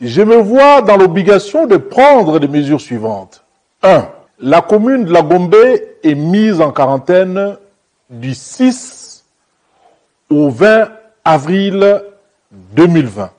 je me vois dans l'obligation de prendre les mesures suivantes. 1. La commune de la Gombe est mise en quarantaine du 6 au 20 avril 2020.